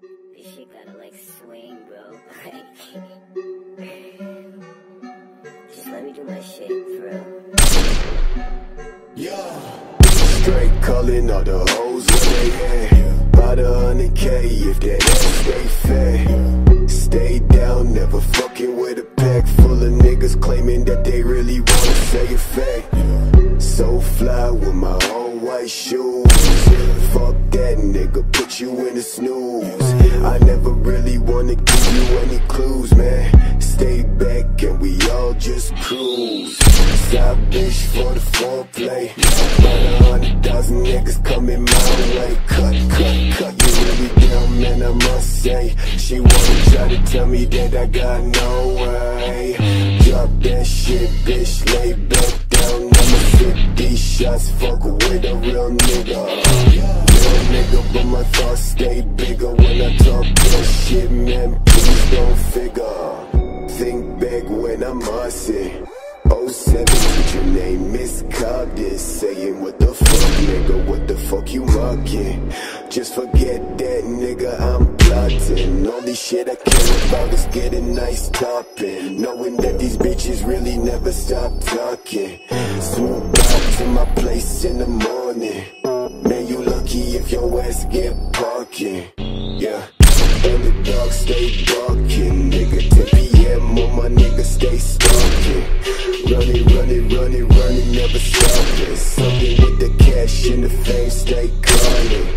This shit gotta like swing, bro. Just let me do my shit, bro. Yeah. Straight calling all the hoes where they at. About a hundred K if that stay fat. Stay down, never fucking with a pack full of niggas claiming that they really wanna say a fact. So fly with my all white shoes. Fuck that nigga, put you in the snooze. I never really wanna give you any clues, man. Stay back and we all just cruise. Side bitch for the foreplay. About a hundred thousand niggas coming my way. Cut, cut, cut you really down, man. I must say. She wanna try to tell me that I got no way. Drop that shit, bitch. Lay back down. Shots. Fuck with a real nigga. Real nigga, but my thoughts stay bigger when I talk that shit, man. Please don't figure. Think back when I'm mossy. 07, put your name Miss this Saying what the fuck, nigga, what the fuck you mocking? Just forget that, nigga, I'm plotting Only shit I care about is getting nice topping Knowing that these bitches really never stop talking Swoop get parking Yeah and the dog stay barking, nigga. 10 p.m. on my nigga stay stalking. Running, running, running, running, never stopping. Something with the cash and the fame stay calling.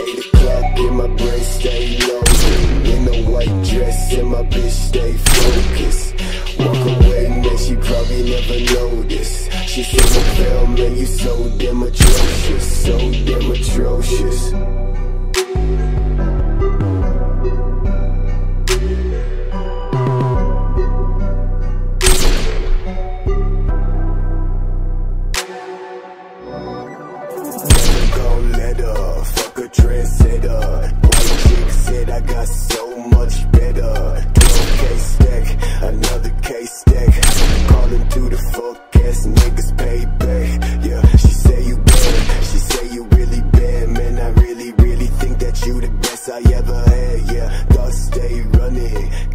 Eight o'clock in my brain stay loaded. In a white dress and my bitch stay focused. Walk away, man, she probably never noticed. She said, "I fell, man, you so damn atrocious, so damn atrocious." Fuck a trendsetter. White chick said I got so much better. you the best I ever had, yeah. Thoughts stay running.